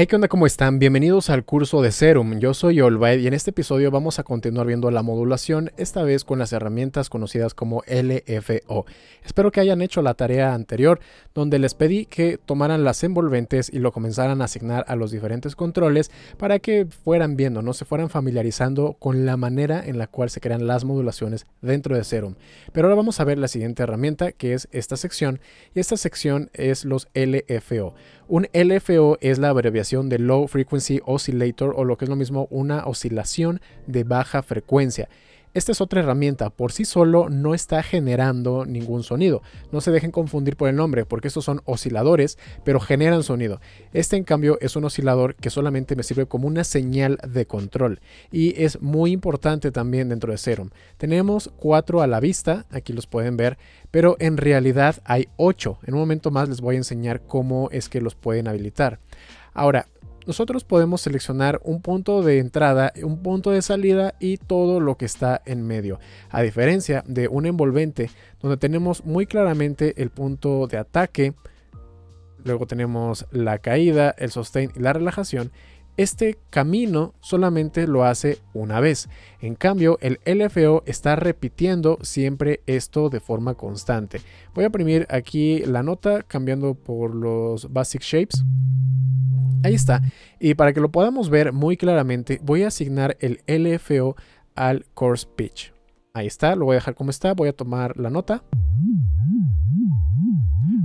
Hey, ¿qué onda? ¿Cómo están? Bienvenidos al curso de Serum. Yo soy Olvaed y en este episodio vamos a continuar viendo la modulación, esta vez con las herramientas conocidas como LFO. Espero que hayan hecho la tarea anterior, donde les pedí que tomaran las envolventes y lo comenzaran a asignar a los diferentes controles para que fueran viendo, no se fueran familiarizando con la manera en la cual se crean las modulaciones dentro de Serum. Pero ahora vamos a ver la siguiente herramienta, que es esta sección, y esta sección es los LFO. Un LFO es la abreviación de Low Frequency Oscillator o lo que es lo mismo una oscilación de baja frecuencia. Esta es otra herramienta, por sí solo no está generando ningún sonido. No se dejen confundir por el nombre, porque estos son osciladores, pero generan sonido. Este en cambio es un oscilador que solamente me sirve como una señal de control y es muy importante también dentro de Serum. Tenemos cuatro a la vista, aquí los pueden ver, pero en realidad hay ocho. En un momento más les voy a enseñar cómo es que los pueden habilitar. Ahora, nosotros podemos seleccionar un punto de entrada, un punto de salida y todo lo que está en medio. A diferencia de un envolvente donde tenemos muy claramente el punto de ataque, luego tenemos la caída, el sostén y la relajación, este camino solamente lo hace una vez. En cambio, el LFO está repitiendo siempre esto de forma constante. Voy a imprimir aquí la nota cambiando por los basic shapes. Ahí está. Y para que lo podamos ver muy claramente, voy a asignar el LFO al course pitch. Ahí está, lo voy a dejar como está. Voy a tomar la nota.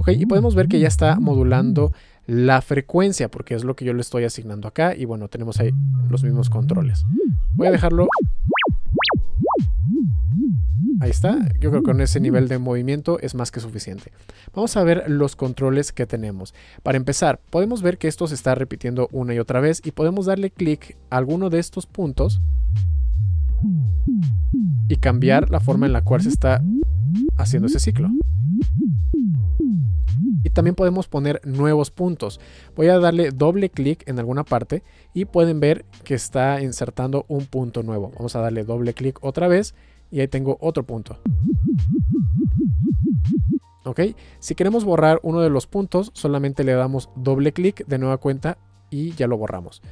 Ok, y podemos ver que ya está modulando la frecuencia, porque es lo que yo le estoy asignando acá. Y bueno, tenemos ahí los mismos controles. Voy a dejarlo Ahí está, yo creo que con ese nivel de movimiento es más que suficiente. Vamos a ver los controles que tenemos. Para empezar, podemos ver que esto se está repitiendo una y otra vez y podemos darle clic a alguno de estos puntos y cambiar la forma en la cual se está haciendo ese ciclo. Y también podemos poner nuevos puntos. Voy a darle doble clic en alguna parte y pueden ver que está insertando un punto nuevo. Vamos a darle doble clic otra vez y ahí tengo otro punto. ¿Ok? Si queremos borrar uno de los puntos, solamente le damos doble clic de nueva cuenta y ya lo borramos.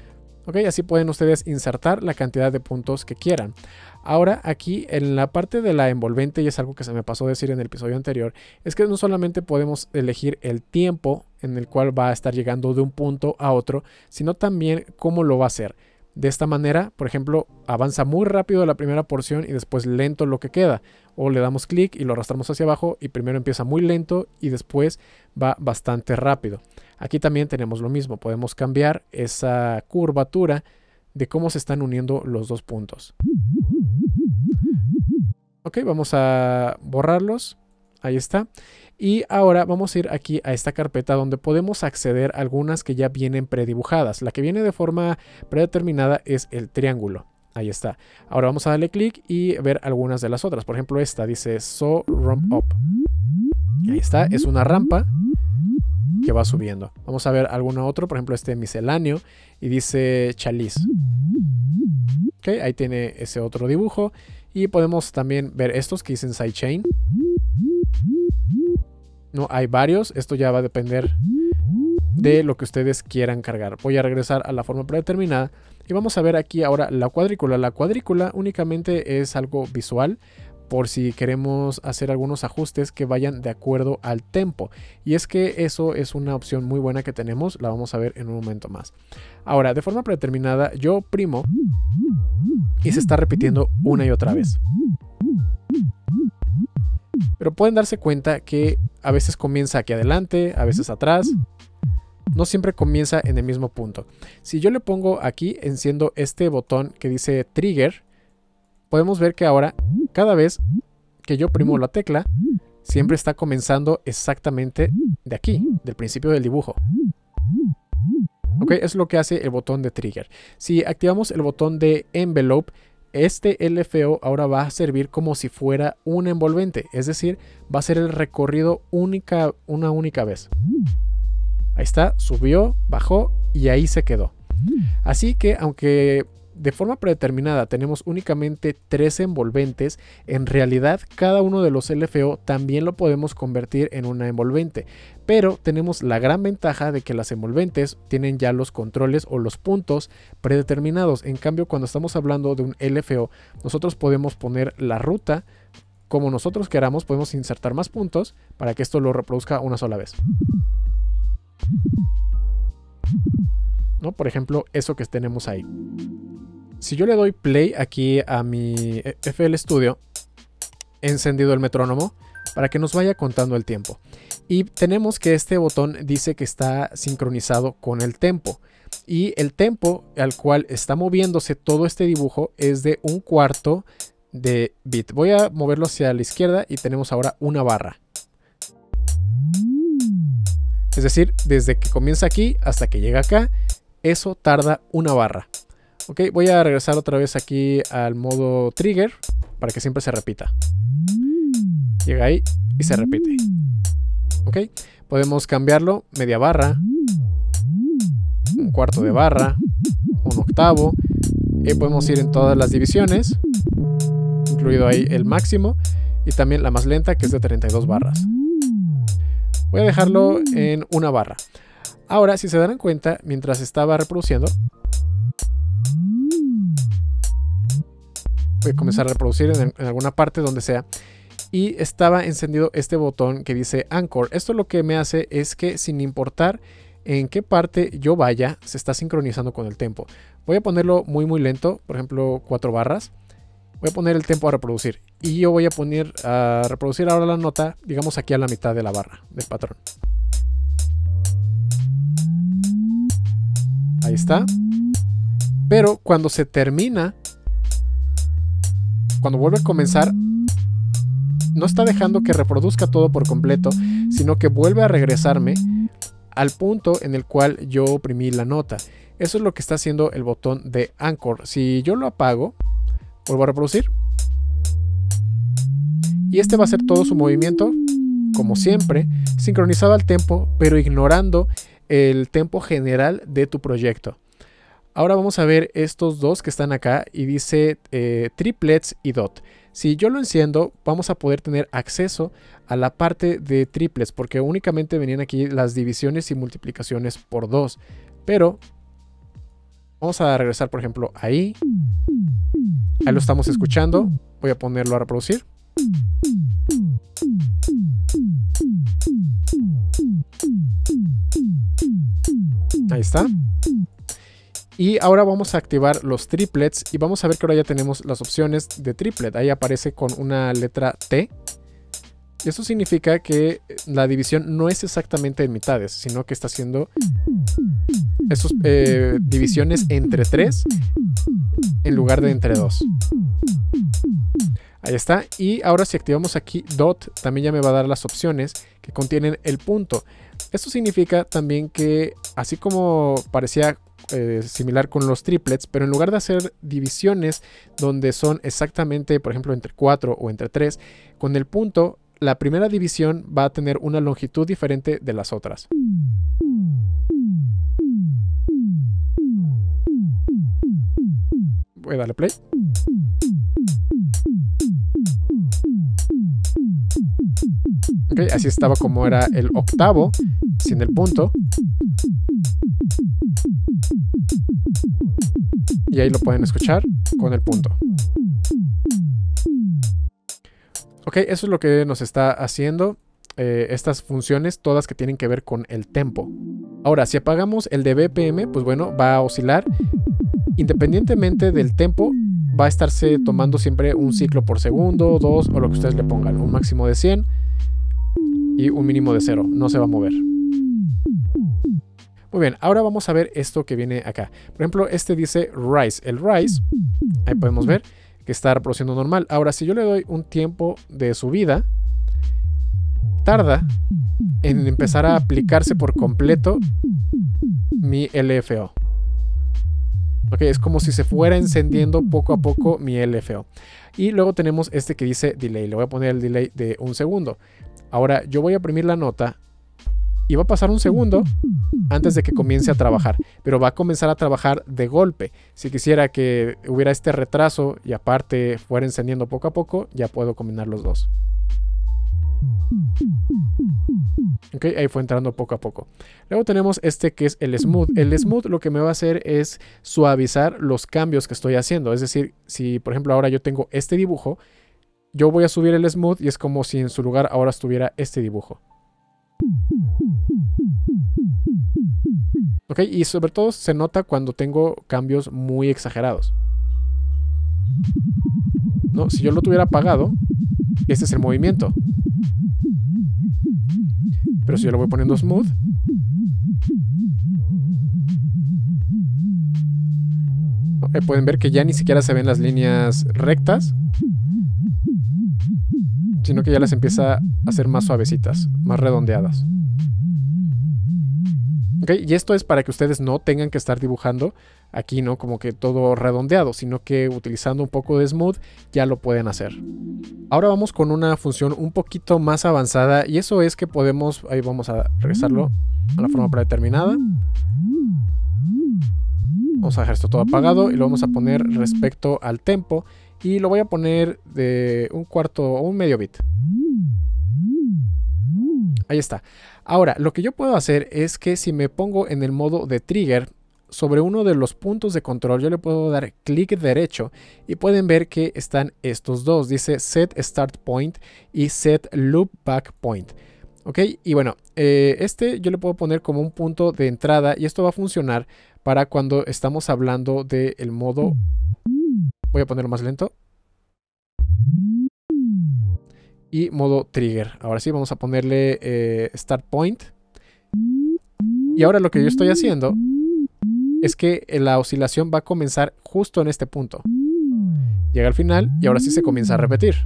¿Ok? Así pueden ustedes insertar la cantidad de puntos que quieran. Ahora aquí en la parte de la envolvente, y es algo que se me pasó a decir en el episodio anterior, es que no solamente podemos elegir el tiempo en el cual va a estar llegando de un punto a otro, sino también cómo lo va a hacer. De esta manera, por ejemplo, avanza muy rápido la primera porción y después lento lo que queda. O le damos clic y lo arrastramos hacia abajo y primero empieza muy lento y después va bastante rápido. Aquí también tenemos lo mismo, podemos cambiar esa curvatura de cómo se están uniendo los dos puntos. Ok, vamos a borrarlos. Ahí está. Y ahora vamos a ir aquí a esta carpeta donde podemos acceder a algunas que ya vienen predibujadas. La que viene de forma predeterminada es el triángulo. Ahí está. Ahora vamos a darle clic y ver algunas de las otras. Por ejemplo, esta dice So Ramp Up. Ahí está. Es una rampa que va subiendo. Vamos a ver alguna otra. Por ejemplo, este misceláneo y dice Chalice. Ok, ahí tiene ese otro dibujo. Y podemos también ver estos que dicen Sidechain. No, hay varios. Esto ya va a depender de lo que ustedes quieran cargar. Voy a regresar a la forma predeterminada y vamos a ver aquí ahora la cuadrícula. La cuadrícula únicamente es algo visual por si queremos hacer algunos ajustes que vayan de acuerdo al tempo. Y es que eso es una opción muy buena que tenemos, la vamos a ver en un momento más. Ahora, de forma predeterminada, yo primo y se está repitiendo una y otra vez. Pero pueden darse cuenta que a veces comienza aquí adelante, a veces atrás. No siempre comienza en el mismo punto. Si yo le pongo aquí, enciendo este botón que dice trigger, podemos ver que ahora, cada vez que yo primo la tecla, siempre está comenzando exactamente de aquí, del principio del dibujo. Ok, es lo que hace el botón de trigger. Si activamos el botón de envelope, este LFO ahora va a servir como si fuera un envolvente, es decir, va a ser el recorrido única, una única vez. Ahí está, subió, bajó y ahí se quedó. Así que aunque de forma predeterminada tenemos únicamente tres envolventes, en realidad cada uno de los LFO también lo podemos convertir en una envolvente, pero tenemos la gran ventaja de que las envolventes tienen ya los controles o los puntos predeterminados. En cambio, cuando estamos hablando de un LFO, nosotros podemos poner la ruta como nosotros queramos, podemos insertar más puntos para que esto lo reproduzca una sola vez. ¿No? Por ejemplo, eso que tenemos ahí. Si yo le doy play aquí a mi FL Studio, he encendido el metrónomo para que nos vaya contando el tiempo. Y tenemos que este botón dice que está sincronizado con el tempo. Y el tempo al cual está moviéndose todo este dibujo es de un cuarto de bit. Voy a moverlo hacia la izquierda y tenemos ahora una barra. Es decir, desde que comienza aquí hasta que llega acá, eso tarda una barra. Ok, voy a regresar otra vez aquí al modo trigger para que siempre se repita. Llega ahí y se repite. Ok, podemos cambiarlo media barra, un cuarto de barra, un octavo. Y podemos ir en todas las divisiones, incluido ahí el máximo y también la más lenta que es de 32 barras. Voy a dejarlo en una barra. Ahora, si se dan cuenta, mientras estaba reproduciendo, voy a comenzar a reproducir en, alguna parte donde sea. Y estaba encendido este botón que dice Anchor. Esto lo que me hace es que sin importar en qué parte yo vaya, se está sincronizando con el tempo. Voy a ponerlo muy muy lento, por ejemplo 4 barras. Voy a poner el tempo a reproducir. Y yo voy a poner a reproducir ahora la nota, digamos aquí a la mitad de la barra del patrón. Ahí está. Pero cuando se termina cuando vuelve a comenzar, no está dejando que reproduzca todo por completo, sino que vuelve a regresarme al punto en el cual yo oprimí la nota. Eso es lo que está haciendo el botón de Anchor. Si yo lo apago, vuelvo a reproducir. Y este va a ser todo su movimiento, como siempre, sincronizado al tempo, pero ignorando el tempo general de tu proyecto. Ahora vamos a ver estos dos que están acá y dice eh, triplets y dot. Si yo lo enciendo, vamos a poder tener acceso a la parte de triplets, porque únicamente venían aquí las divisiones y multiplicaciones por dos. Pero vamos a regresar, por ejemplo, ahí. Ahí lo estamos escuchando. Voy a ponerlo a reproducir. Ahí está. Y ahora vamos a activar los triplets y vamos a ver que ahora ya tenemos las opciones de triplet. Ahí aparece con una letra T. Y eso significa que la división no es exactamente en mitades, sino que está haciendo esas eh, divisiones entre 3 en lugar de entre 2. Ahí está. Y ahora si activamos aquí dot, también ya me va a dar las opciones que contienen el punto. Esto significa también que así como parecía eh, similar con los triplets, pero en lugar de hacer divisiones donde son exactamente, por ejemplo, entre 4 o entre 3, con el punto, la primera división va a tener una longitud diferente de las otras. Voy a darle play. así estaba como era el octavo, sin el punto. Y ahí lo pueden escuchar con el punto. Ok, eso es lo que nos está haciendo eh, estas funciones, todas que tienen que ver con el tempo. Ahora, si apagamos el de BPM, pues bueno, va a oscilar. Independientemente del tempo, va a estarse tomando siempre un ciclo por segundo, dos o lo que ustedes le pongan, un máximo de 100 y un mínimo de 0, no se va a mover. Muy bien, ahora vamos a ver esto que viene acá. Por ejemplo, este dice rise. El rise, ahí podemos ver que está reproduciendo normal. Ahora, si yo le doy un tiempo de subida, tarda en empezar a aplicarse por completo mi LFO. Ok, es como si se fuera encendiendo poco a poco mi LFO. Y luego tenemos este que dice delay. Le voy a poner el delay de un segundo. Ahora yo voy a oprimir la nota y va a pasar un segundo antes de que comience a trabajar, pero va a comenzar a trabajar de golpe. Si quisiera que hubiera este retraso y aparte fuera encendiendo poco a poco, ya puedo combinar los dos. Ok, ahí fue entrando poco a poco. Luego tenemos este que es el smooth. El smooth lo que me va a hacer es suavizar los cambios que estoy haciendo. Es decir, si por ejemplo ahora yo tengo este dibujo, yo voy a subir el smooth y es como si en su lugar ahora estuviera este dibujo. Ok, y sobre todo se nota cuando tengo cambios muy exagerados. ¿No? Si yo lo tuviera apagado, este es el movimiento. Pero si yo lo voy poniendo smooth, pueden ver que ya ni siquiera se ven las líneas rectas, sino que ya las empieza a hacer más suavecitas, más redondeadas. y esto es para que ustedes no tengan que estar dibujando aquí, ¿no? Como que todo redondeado, sino que utilizando un poco de smooth ya lo pueden hacer. Ahora vamos con una función un poquito más avanzada y eso es que podemos, ahí vamos a regresarlo a la forma predeterminada. Vamos a dejar esto todo apagado y lo vamos a poner respecto al tempo y lo voy a poner de un cuarto o un medio bit. Ahí está. Ahora, lo que yo puedo hacer es que si me pongo en el modo de trigger, sobre uno de los puntos de control yo le puedo dar clic derecho y pueden ver que están estos dos. Dice Set Start Point y Set Loop Back Point. ¿Ok? Y bueno, eh, este yo le puedo poner como un punto de entrada y esto va a funcionar para cuando estamos hablando del modo Voy a ponerlo más lento. Y modo trigger. Ahora sí, vamos a ponerle eh, start point. Y ahora lo que yo estoy haciendo es que la oscilación va a comenzar justo en este punto. Llega al final y ahora sí se comienza a repetir.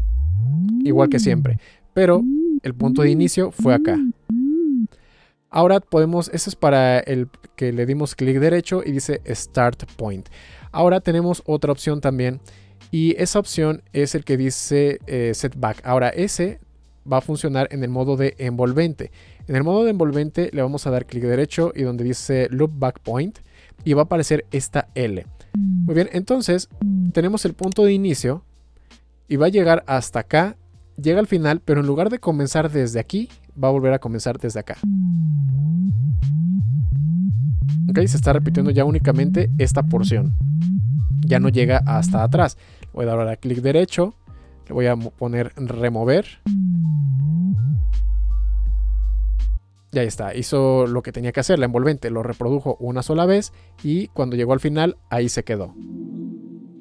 Igual que siempre. Pero el punto de inicio fue acá. Ahora podemos, eso es para el que le dimos clic derecho y dice Start Point. Ahora tenemos otra opción también y esa opción es el que dice eh, Setback. Ahora ese va a funcionar en el modo de envolvente. En el modo de envolvente le vamos a dar clic derecho y donde dice Loop Back Point y va a aparecer esta L. Muy bien, entonces tenemos el punto de inicio y va a llegar hasta acá, llega al final, pero en lugar de comenzar desde aquí, va a volver a comenzar desde acá. Ok, se está repitiendo ya únicamente esta porción. Ya no llega hasta atrás. Voy a dar ahora clic derecho. Le voy a poner remover. Y ahí está, hizo lo que tenía que hacer, la envolvente lo reprodujo una sola vez y cuando llegó al final ahí se quedó.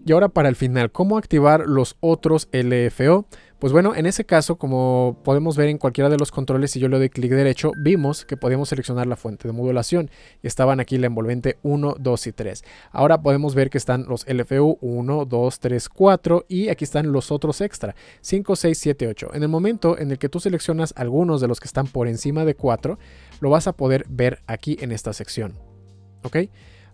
Y ahora para el final, ¿cómo activar los otros LFO? Pues bueno, en ese caso, como podemos ver en cualquiera de los controles, si yo le doy clic derecho, vimos que podíamos seleccionar la fuente de modulación y estaban aquí la envolvente 1, 2 y 3. Ahora podemos ver que están los LFO 1, 2, 3, 4 y aquí están los otros extra 5, 6, 7, 8. En el momento en el que tú seleccionas algunos de los que están por encima de 4, lo vas a poder ver aquí en esta sección. ¿Ok?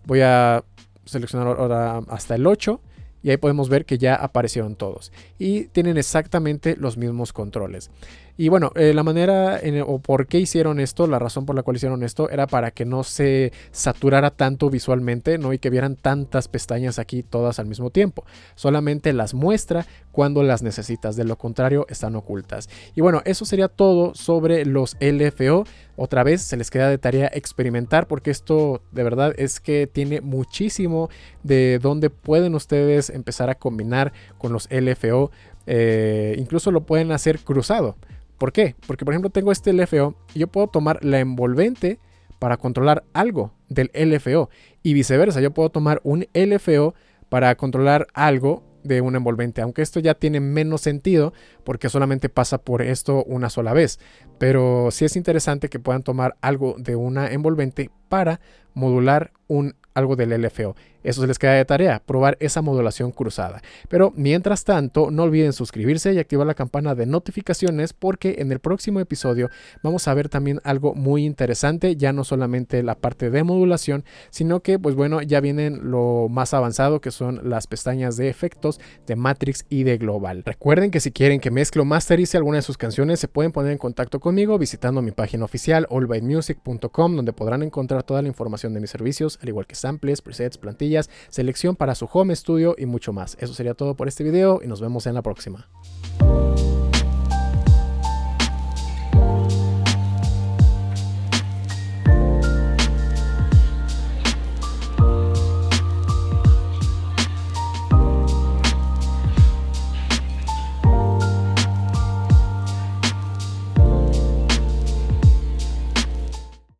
Voy a seleccionar ahora hasta el 8 y ahí podemos ver que ya aparecieron todos y tienen exactamente los mismos controles. Y bueno, eh, la manera o por qué hicieron esto, la razón por la cual hicieron esto era para que no se saturara tanto visualmente, ¿no? Y que vieran tantas pestañas aquí todas al mismo tiempo. Solamente las muestra cuando las necesitas, de lo contrario están ocultas. Y bueno, eso sería todo sobre los LFO. Otra vez se les queda de tarea experimentar porque esto de verdad es que tiene muchísimo de donde pueden ustedes empezar a combinar con los LFO. Eh, incluso lo pueden hacer cruzado. ¿Por qué? Porque por ejemplo tengo este LFO y yo puedo tomar la envolvente para controlar algo del LFO y viceversa, yo puedo tomar un LFO para controlar algo de un envolvente, aunque esto ya tiene menos sentido porque solamente pasa por esto una sola vez, pero sí es interesante que puedan tomar algo de una envolvente para modular un, algo del LFO. Eso se les queda de tarea, probar esa modulación cruzada. Pero mientras tanto, no olviden suscribirse y activar la campana de notificaciones porque en el próximo episodio vamos a ver también algo muy interesante, ya no solamente la parte de modulación, sino que pues bueno, ya vienen lo más avanzado que son las pestañas de efectos de Matrix y de Global. Recuerden que si quieren que mezcle o masterice alguna de sus canciones, se pueden poner en contacto conmigo visitando mi página oficial allbymusic.com donde podrán encontrar toda la información de mis servicios, al igual que samples, presets, plantillas, selección para su home studio y mucho más. Eso sería todo por este video y nos vemos en la próxima.